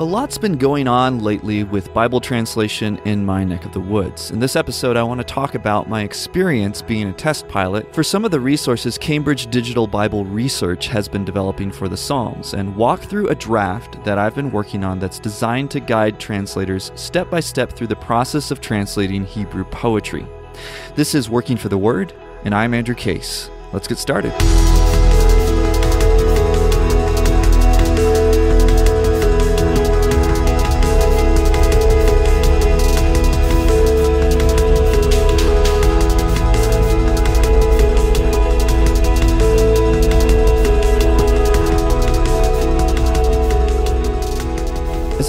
A lot's been going on lately with Bible translation in my neck of the woods. In this episode, I want to talk about my experience being a test pilot for some of the resources Cambridge Digital Bible Research has been developing for the Psalms and walk through a draft that I've been working on that's designed to guide translators step by step through the process of translating Hebrew poetry. This is Working for the Word, and I'm Andrew Case. Let's get started.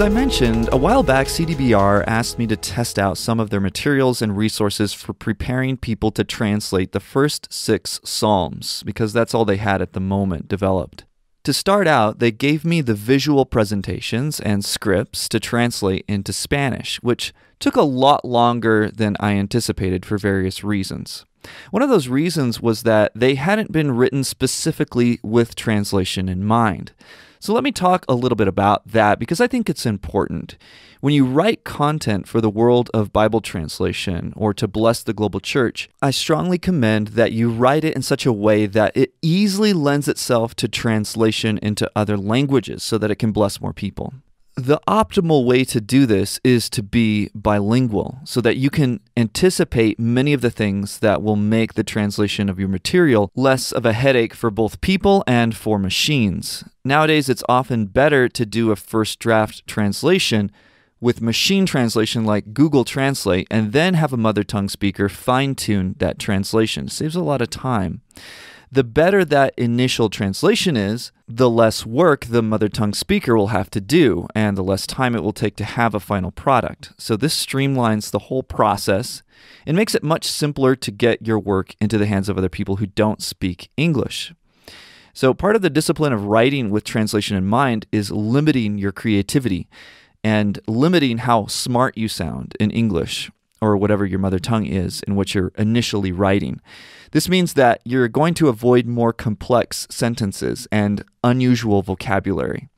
As I mentioned, a while back, CDBR asked me to test out some of their materials and resources for preparing people to translate the first six Psalms, because that's all they had at the moment developed. To start out, they gave me the visual presentations and scripts to translate into Spanish, which took a lot longer than I anticipated for various reasons. One of those reasons was that they hadn't been written specifically with translation in mind. So let me talk a little bit about that because I think it's important. When you write content for the world of Bible translation or to bless the global church, I strongly commend that you write it in such a way that it easily lends itself to translation into other languages so that it can bless more people. The optimal way to do this is to be bilingual so that you can anticipate many of the things that will make the translation of your material less of a headache for both people and for machines. Nowadays, it's often better to do a first draft translation with machine translation like Google Translate and then have a mother tongue speaker fine tune that translation. It saves a lot of time the better that initial translation is, the less work the mother tongue speaker will have to do, and the less time it will take to have a final product. So, this streamlines the whole process and makes it much simpler to get your work into the hands of other people who don't speak English. So, part of the discipline of writing with translation in mind is limiting your creativity and limiting how smart you sound in English or whatever your mother tongue is in what you're initially writing. This means that you're going to avoid more complex sentences and unusual vocabulary.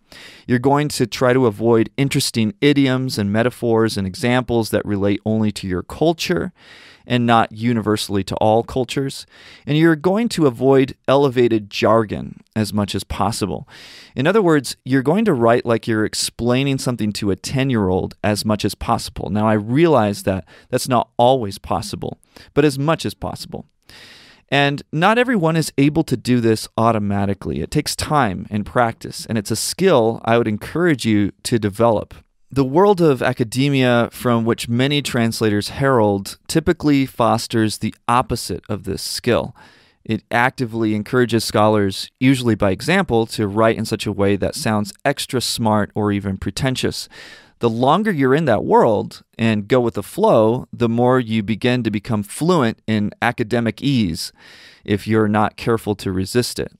You're going to try to avoid interesting idioms and metaphors and examples that relate only to your culture and not universally to all cultures. And you're going to avoid elevated jargon as much as possible. In other words, you're going to write like you're explaining something to a 10 year old as much as possible. Now, I realize that that's not always possible, but as much as possible. And not everyone is able to do this automatically. It takes time and practice, and it's a skill I would encourage you to develop. The world of academia, from which many translators herald, typically fosters the opposite of this skill. It actively encourages scholars, usually by example, to write in such a way that sounds extra smart or even pretentious. The longer you're in that world and go with the flow, the more you begin to become fluent in academese if you're not careful to resist it.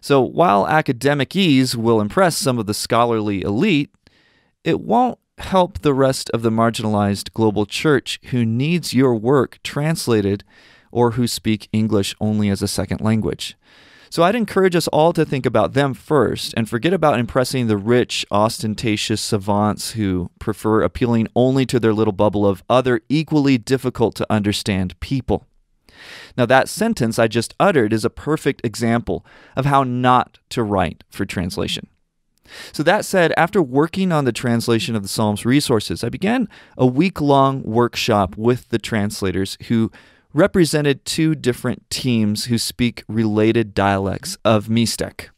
So, while academese will impress some of the scholarly elite, it won't help the rest of the marginalized global church who needs your work translated or who speak English only as a second language. So I'd encourage us all to think about them first and forget about impressing the rich, ostentatious savants who prefer appealing only to their little bubble of other equally difficult to understand people. Now, that sentence I just uttered is a perfect example of how not to write for translation. So, that said, after working on the translation of the Psalms resources, I began a week long workshop with the translators who represented two different teams who speak related dialects of Mixtec.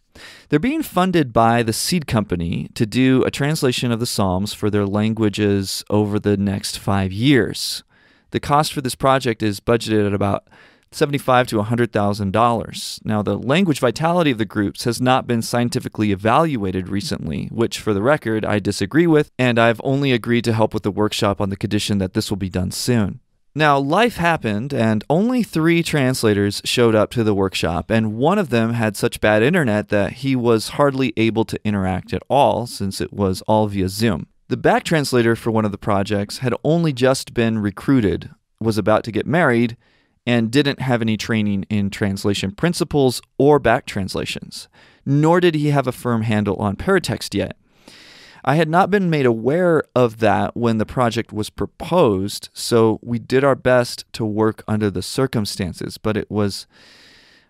They're being funded by the Seed Company to do a translation of the Psalms for their languages over the next five years. The cost for this project is budgeted at about seventy-five to hundred thousand dollars. Now, the language vitality of the groups has not been scientifically evaluated recently, which, for the record, I disagree with, and I've only agreed to help with the workshop on the condition that this will be done soon. Now, life happened, and only three translators showed up to the workshop, and one of them had such bad internet that he was hardly able to interact at all since it was all via Zoom. The back translator for one of the projects had only just been recruited, was about to get married, and didn't have any training in translation principles or back translations, nor did he have a firm handle on paratext yet. I had not been made aware of that when the project was proposed, so we did our best to work under the circumstances, but it was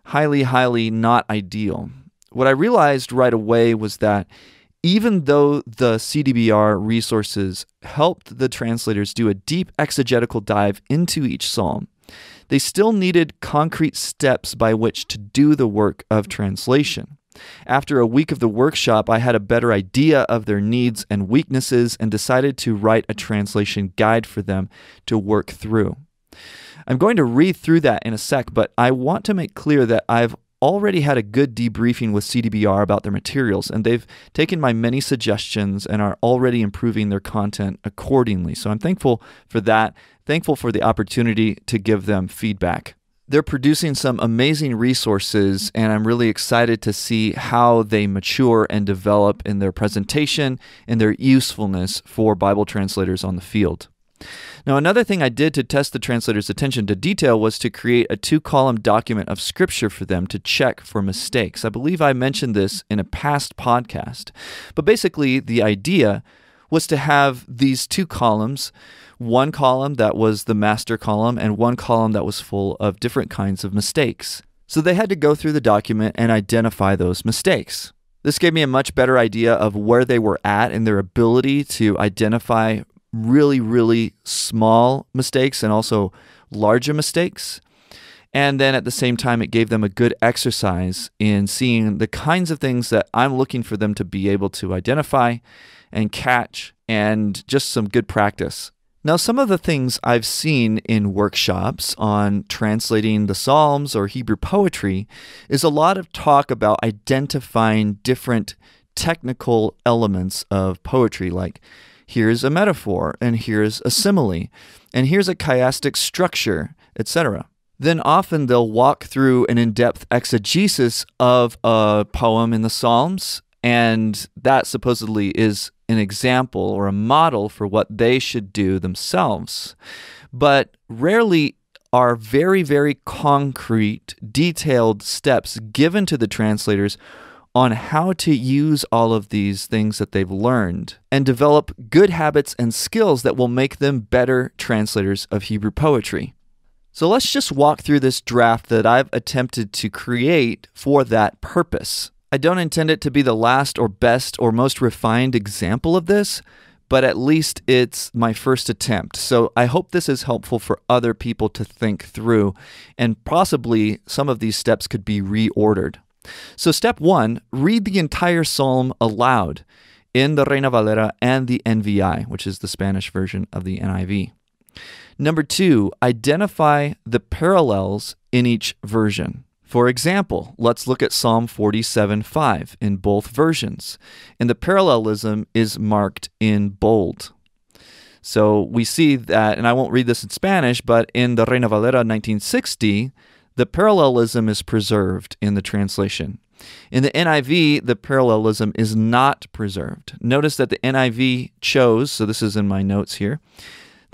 highly, highly not ideal. What I realized right away was that even though the CDBR resources helped the translators do a deep exegetical dive into each psalm, they still needed concrete steps by which to do the work of translation. After a week of the workshop, I had a better idea of their needs and weaknesses and decided to write a translation guide for them to work through. I'm going to read through that in a sec, but I want to make clear that I've already had a good debriefing with CDBR about their materials, and they've taken my many suggestions and are already improving their content accordingly. So I'm thankful for that, thankful for the opportunity to give them feedback. They're producing some amazing resources, and I'm really excited to see how they mature and develop in their presentation and their usefulness for Bible translators on the field. Now, another thing I did to test the translator's attention to detail was to create a two column document of scripture for them to check for mistakes. I believe I mentioned this in a past podcast. But basically, the idea was to have these two columns one column that was the master column and one column that was full of different kinds of mistakes. So they had to go through the document and identify those mistakes. This gave me a much better idea of where they were at in their ability to identify really, really small mistakes and also larger mistakes. And then at the same time, it gave them a good exercise in seeing the kinds of things that I'm looking for them to be able to identify and catch, and just some good practice. Now, some of the things I've seen in workshops on translating the Psalms or Hebrew poetry is a lot of talk about identifying different technical elements of poetry, like here's a metaphor, and here's a simile, and here's a chiastic structure, etc. Then often they'll walk through an in depth exegesis of a poem in the Psalms, and that supposedly is an example or a model for what they should do themselves. But rarely are very, very concrete, detailed steps given to the translators on how to use all of these things that they've learned and develop good habits and skills that will make them better translators of Hebrew poetry. So let's just walk through this draft that I've attempted to create for that purpose. I don't intend it to be the last or best or most refined example of this, but at least it's my first attempt. So I hope this is helpful for other people to think through, and possibly some of these steps could be reordered. So, step one read the entire psalm aloud in the Reina Valera and the NVI, which is the Spanish version of the NIV. Number two, identify the parallels in each version. For example, let's look at Psalm 47 5 in both versions, and the parallelism is marked in bold. So we see that, and I won't read this in Spanish, but in the Reina Valera 1960, the parallelism is preserved in the translation. In the NIV, the parallelism is not preserved. Notice that the NIV chose, so this is in my notes here,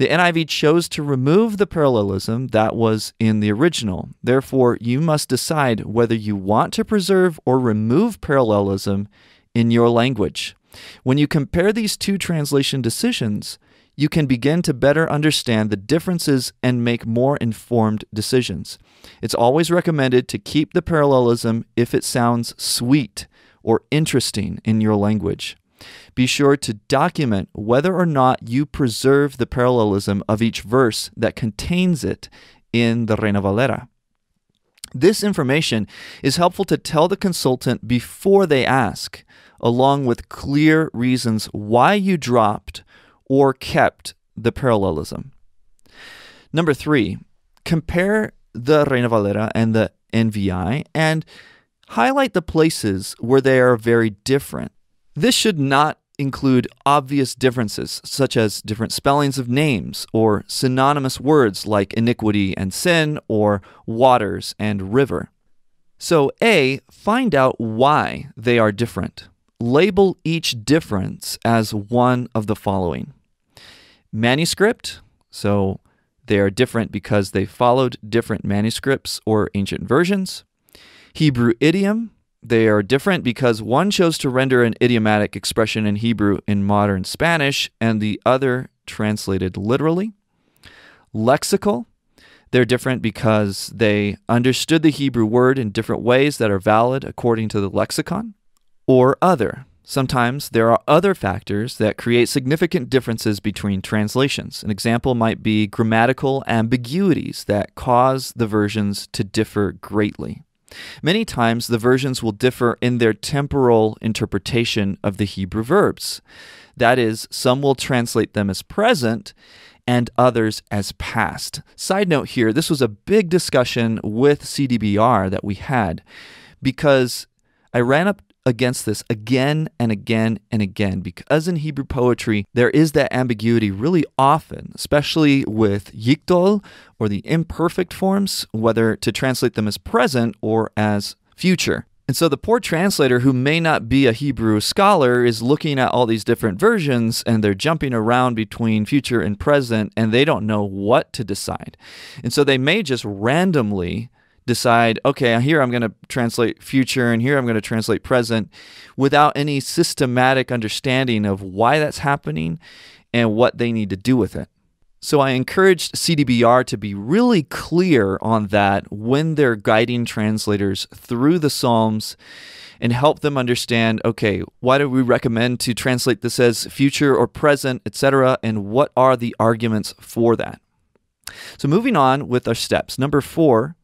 the NIV chose to remove the parallelism that was in the original. Therefore, you must decide whether you want to preserve or remove parallelism in your language. When you compare these two translation decisions, you can begin to better understand the differences and make more informed decisions. It's always recommended to keep the parallelism if it sounds sweet or interesting in your language. Be sure to document whether or not you preserve the parallelism of each verse that contains it in the Reina Valera. This information is helpful to tell the consultant before they ask, along with clear reasons why you dropped or kept the parallelism. Number three, compare the Reina Valera and the NVI and highlight the places where they are very different. This should not include obvious differences, such as different spellings of names or synonymous words like iniquity and sin or waters and river. So, A, find out why they are different. Label each difference as one of the following manuscript. So they are different because they followed different manuscripts or ancient versions. Hebrew idiom. They are different because one chose to render an idiomatic expression in Hebrew in modern Spanish and the other translated literally. Lexical, they're different because they understood the Hebrew word in different ways that are valid according to the lexicon. Or other, Sometimes there are other factors that create significant differences between translations. An example might be grammatical ambiguities that cause the versions to differ greatly. Many times, the versions will differ in their temporal interpretation of the Hebrew verbs. That is, some will translate them as present and others as past. Side note here this was a big discussion with CDBR that we had because I ran up against this again and again and again because in Hebrew poetry, there is that ambiguity really often, especially with yiqtol or the imperfect forms, whether to translate them as present or as future. And so the poor translator who may not be a Hebrew scholar is looking at all these different versions and they're jumping around between future and present and they don't know what to decide. And so they may just randomly decide, okay, here I'm going to translate future and here I'm going to translate present without any systematic understanding of why that's happening and what they need to do with it. So I encouraged CDBR to be really clear on that when they're guiding translators through the Psalms and help them understand okay, why do we recommend to translate this as future or present, etc., and what are the arguments for that? So moving on with our steps. Number four,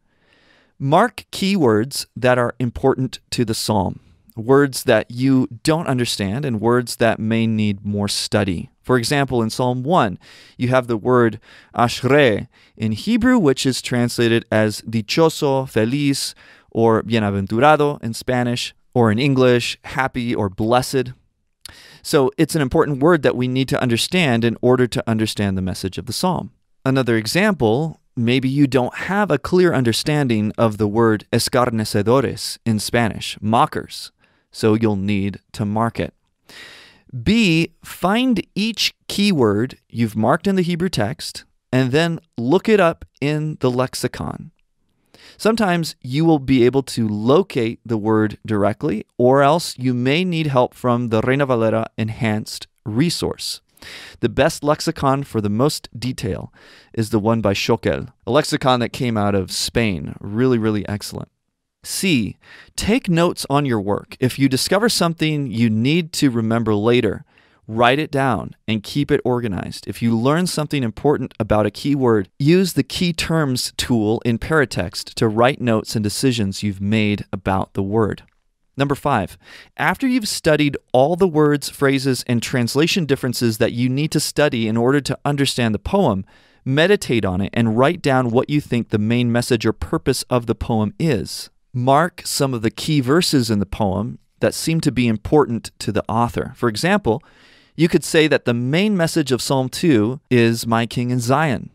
Mark keywords that are important to the psalm, words that you don't understand, and words that may need more study. For example, in Psalm 1, you have the word ashrei in Hebrew, which is translated as dichoso, feliz, or bienaventurado in Spanish, or in English, happy or blessed. So it's an important word that we need to understand in order to understand the message of the psalm. Another example maybe you don't have a clear understanding of the word escarnecedores in Spanish, mockers, so you'll need to mark it. B, find each keyword you've marked in the Hebrew text and then look it up in the lexicon. Sometimes you will be able to locate the word directly, or else you may need help from the Reina Valera Enhanced resource. The best lexicon for the most detail is the one by Schökel, a lexicon that came out of Spain. Really, really excellent. C. Take notes on your work. If you discover something you need to remember later, write it down and keep it organized. If you learn something important about a keyword, use the key terms tool in Paratext to write notes and decisions you've made about the word. Number five, after you've studied all the words, phrases, and translation differences that you need to study in order to understand the poem, meditate on it and write down what you think the main message or purpose of the poem is. Mark some of the key verses in the poem that seem to be important to the author. For example, you could say that the main message of Psalm 2 is My King in Zion.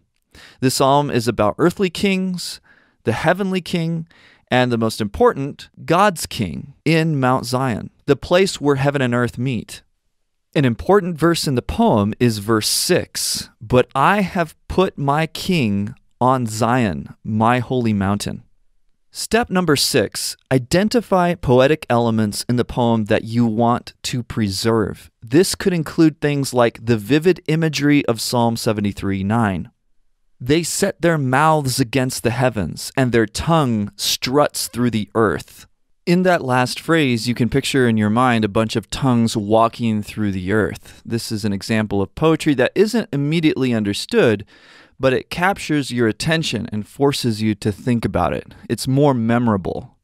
This psalm is about earthly kings, the heavenly king, and the most important, God's King in Mount Zion, the place where heaven and earth meet. An important verse in the poem is verse 6 But I have put my king on Zion, my holy mountain. Step number six identify poetic elements in the poem that you want to preserve. This could include things like the vivid imagery of Psalm 73 9. They set their mouths against the heavens, and their tongue struts through the earth. In that last phrase, you can picture in your mind a bunch of tongues walking through the earth. This is an example of poetry that isn't immediately understood, but it captures your attention and forces you to think about it. It's more memorable.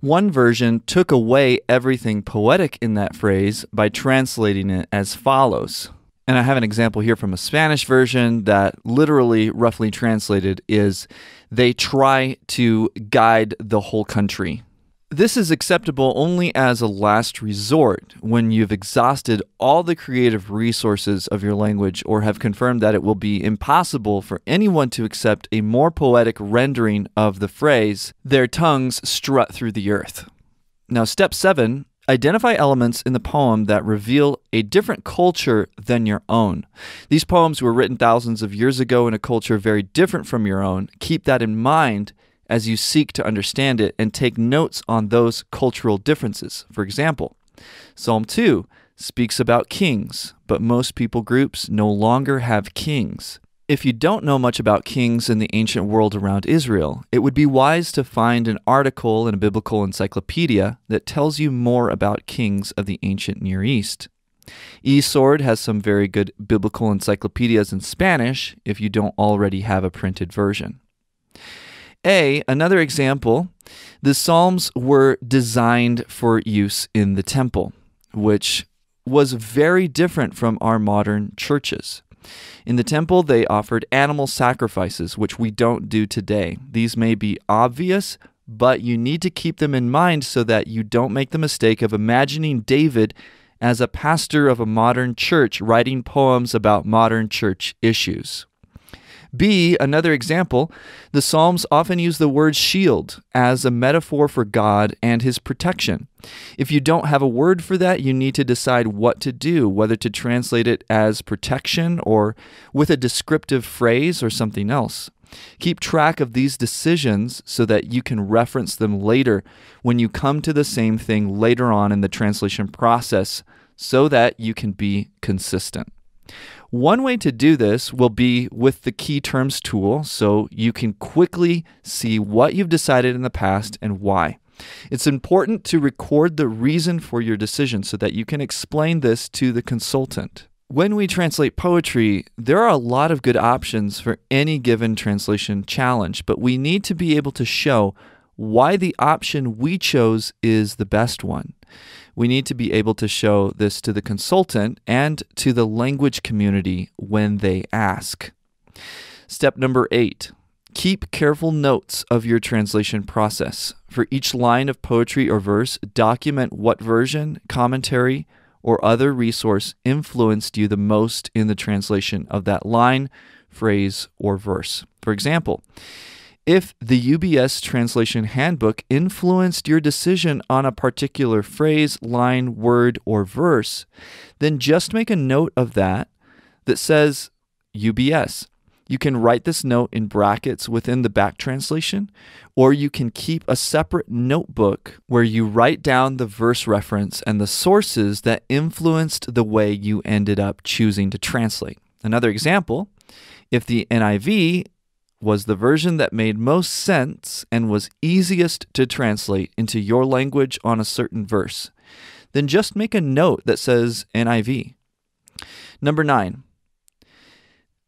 One version took away everything poetic in that phrase by translating it as follows and I have an example here from a Spanish version that literally, roughly translated, is they try to guide the whole country. This is acceptable only as a last resort when you've exhausted all the creative resources of your language or have confirmed that it will be impossible for anyone to accept a more poetic rendering of the phrase, their tongues strut through the earth. Now, step seven Identify elements in the poem that reveal a different culture than your own. These poems were written thousands of years ago in a culture very different from your own. Keep that in mind as you seek to understand it and take notes on those cultural differences. For example, Psalm 2 speaks about kings, but most people groups no longer have kings. If you don't know much about kings in the ancient world around Israel, it would be wise to find an article in a biblical encyclopedia that tells you more about kings of the ancient Near East. eSword has some very good biblical encyclopedias in Spanish if you don't already have a printed version. A, another example, the Psalms were designed for use in the temple, which was very different from our modern churches. In the temple, they offered animal sacrifices, which we don't do today. These may be obvious, but you need to keep them in mind so that you don't make the mistake of imagining David as a pastor of a modern church writing poems about modern church issues. B, another example, the Psalms often use the word shield as a metaphor for God and his protection. If you don't have a word for that, you need to decide what to do, whether to translate it as protection or with a descriptive phrase or something else. Keep track of these decisions so that you can reference them later when you come to the same thing later on in the translation process so that you can be consistent. One way to do this will be with the key terms tool so you can quickly see what you've decided in the past and why. It's important to record the reason for your decision so that you can explain this to the consultant. When we translate poetry, there are a lot of good options for any given translation challenge, but we need to be able to show why the option we chose is the best one we need to be able to show this to the consultant and to the language community when they ask. Step number eight keep careful notes of your translation process. For each line of poetry or verse, document what version, commentary, or other resource influenced you the most in the translation of that line, phrase, or verse. For example, if the UBS Translation Handbook influenced your decision on a particular phrase, line, word, or verse, then just make a note of that that says UBS. You can write this note in brackets within the back translation, or you can keep a separate notebook where you write down the verse reference and the sources that influenced the way you ended up choosing to translate. Another example if the NIV was the version that made most sense and was easiest to translate into your language on a certain verse, then just make a note that says NIV. Number nine,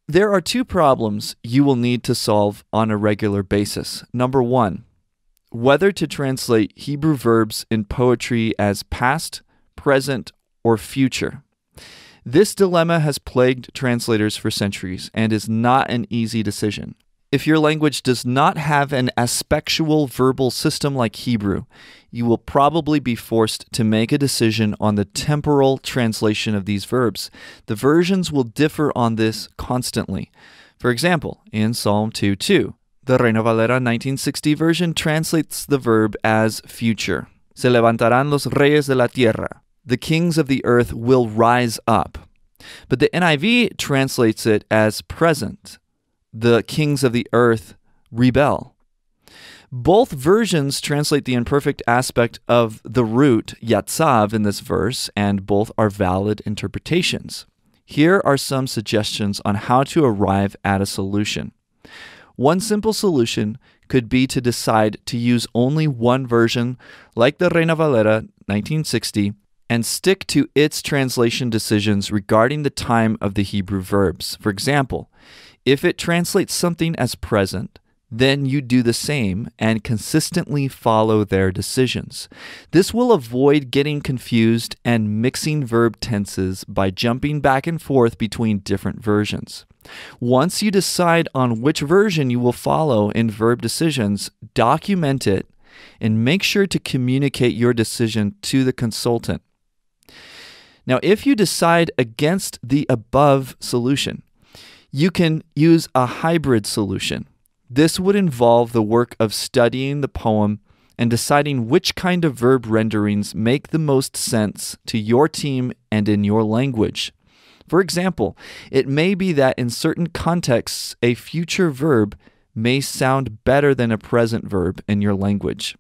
there are two problems you will need to solve on a regular basis. Number one, whether to translate Hebrew verbs in poetry as past, present, or future. This dilemma has plagued translators for centuries and is not an easy decision. If your language does not have an aspectual verbal system like Hebrew, you will probably be forced to make a decision on the temporal translation of these verbs. The versions will differ on this constantly. For example, in Psalm 2 2, the Reina Valera 1960 version translates the verb as future. Se levantarán los reyes de la tierra. The kings of the earth will rise up. But the NIV translates it as present the kings of the earth rebel. Both versions translate the imperfect aspect of the root yatsav in this verse, and both are valid interpretations. Here are some suggestions on how to arrive at a solution. One simple solution could be to decide to use only one version, like the Reina Valera 1960, and stick to its translation decisions regarding the time of the Hebrew verbs. For example, if it translates something as present, then you do the same and consistently follow their decisions. This will avoid getting confused and mixing verb tenses by jumping back and forth between different versions. Once you decide on which version you will follow in verb decisions, document it and make sure to communicate your decision to the consultant. Now, if you decide against the above solution, you can use a hybrid solution. This would involve the work of studying the poem and deciding which kind of verb renderings make the most sense to your team and in your language. For example, it may be that in certain contexts, a future verb may sound better than a present verb in your language.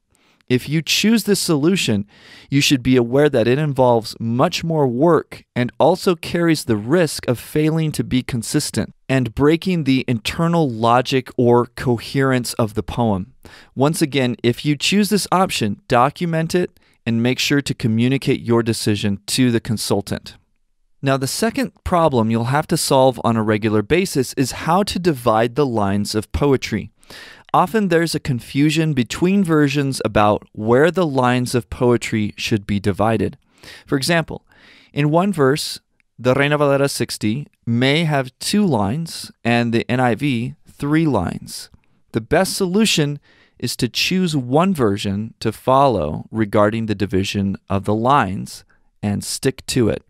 If you choose this solution, you should be aware that it involves much more work and also carries the risk of failing to be consistent and breaking the internal logic or coherence of the poem. Once again, if you choose this option, document it and make sure to communicate your decision to the consultant. Now, the second problem you'll have to solve on a regular basis is how to divide the lines of poetry. Often there's a confusion between versions about where the lines of poetry should be divided. For example, in one verse, the Reina Valera 60 may have two lines and the NIV three lines. The best solution is to choose one version to follow regarding the division of the lines and stick to it.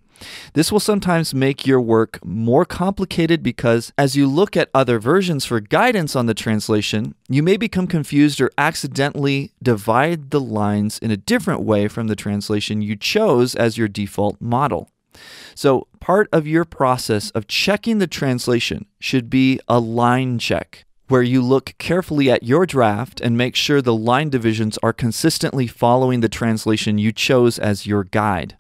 This will sometimes make your work more complicated because as you look at other versions for guidance on the translation, you may become confused or accidentally divide the lines in a different way from the translation you chose as your default model. So, part of your process of checking the translation should be a line check, where you look carefully at your draft and make sure the line divisions are consistently following the translation you chose as your guide.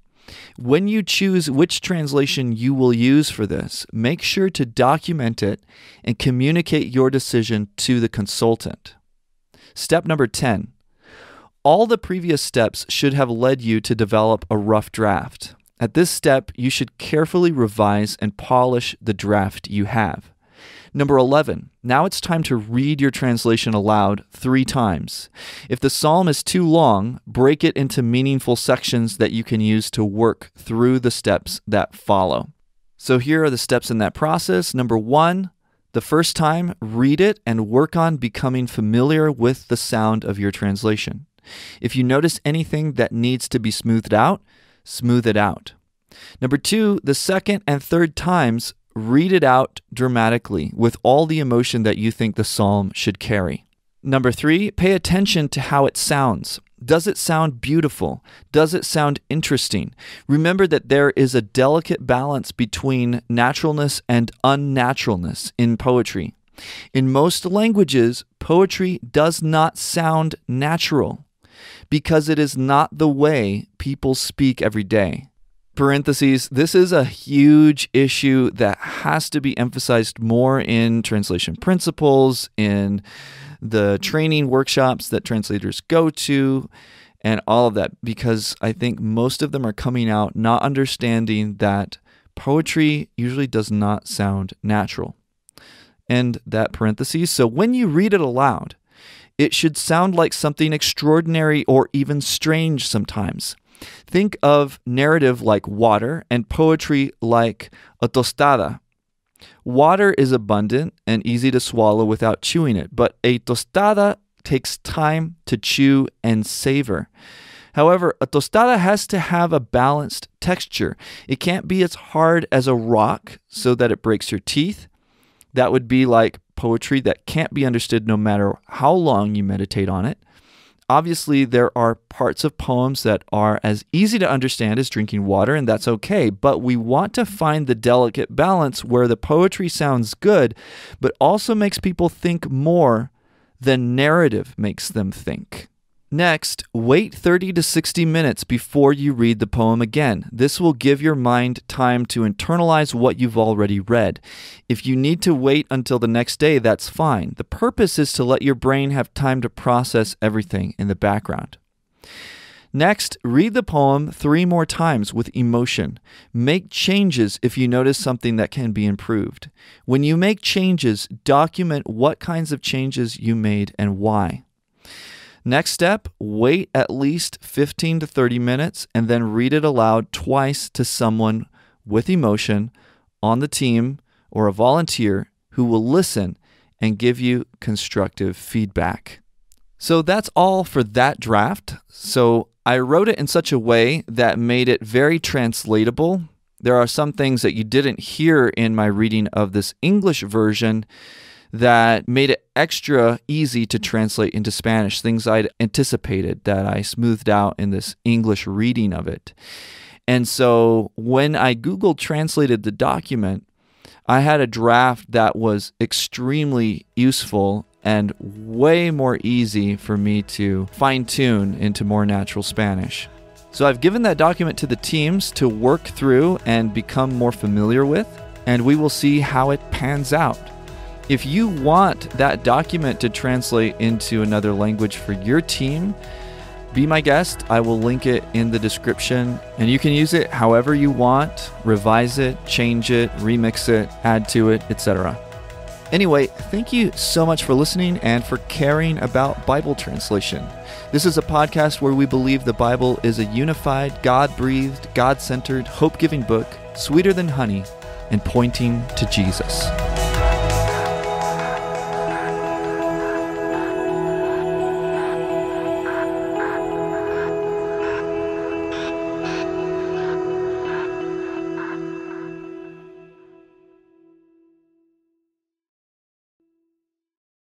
When you choose which translation you will use for this, make sure to document it and communicate your decision to the consultant. Step number 10 All the previous steps should have led you to develop a rough draft. At this step, you should carefully revise and polish the draft you have. Number 11, now it's time to read your translation aloud three times. If the psalm is too long, break it into meaningful sections that you can use to work through the steps that follow. So here are the steps in that process. Number one, the first time, read it and work on becoming familiar with the sound of your translation. If you notice anything that needs to be smoothed out, smooth it out. Number two, the second and third times, read it out dramatically with all the emotion that you think the psalm should carry. Number three, pay attention to how it sounds. Does it sound beautiful? Does it sound interesting? Remember that there is a delicate balance between naturalness and unnaturalness in poetry. In most languages, poetry does not sound natural because it is not the way people speak every day parentheses, this is a huge issue that has to be emphasized more in translation principles, in the training workshops that translators go to, and all of that, because I think most of them are coming out not understanding that poetry usually does not sound natural. And that parentheses. So when you read it aloud, it should sound like something extraordinary or even strange sometimes. Think of narrative like water and poetry like a tostada. Water is abundant and easy to swallow without chewing it, but a tostada takes time to chew and savor. However, a tostada has to have a balanced texture. It can't be as hard as a rock so that it breaks your teeth. That would be like poetry that can't be understood no matter how long you meditate on it. Obviously, there are parts of poems that are as easy to understand as drinking water, and that's okay. But we want to find the delicate balance where the poetry sounds good, but also makes people think more than narrative makes them think. Next, wait 30 to 60 minutes before you read the poem again. This will give your mind time to internalize what you've already read. If you need to wait until the next day, that's fine. The purpose is to let your brain have time to process everything in the background. Next, read the poem three more times with emotion. Make changes if you notice something that can be improved. When you make changes, document what kinds of changes you made and why. Next step, wait at least 15 to 30 minutes and then read it aloud twice to someone with emotion on the team or a volunteer who will listen and give you constructive feedback. So that's all for that draft. So I wrote it in such a way that made it very translatable. There are some things that you didn't hear in my reading of this English version that made it extra easy to translate into Spanish, things I'd anticipated that I smoothed out in this English reading of it. And so when I Google translated the document, I had a draft that was extremely useful and way more easy for me to fine tune into more natural Spanish. So I've given that document to the teams to work through and become more familiar with, and we will see how it pans out. If you want that document to translate into another language for your team, be my guest. I will link it in the description, and you can use it however you want, revise it, change it, remix it, add to it, etc. Anyway, thank you so much for listening and for caring about Bible translation. This is a podcast where we believe the Bible is a unified, God breathed, God centered, hope giving book, sweeter than honey, and pointing to Jesus.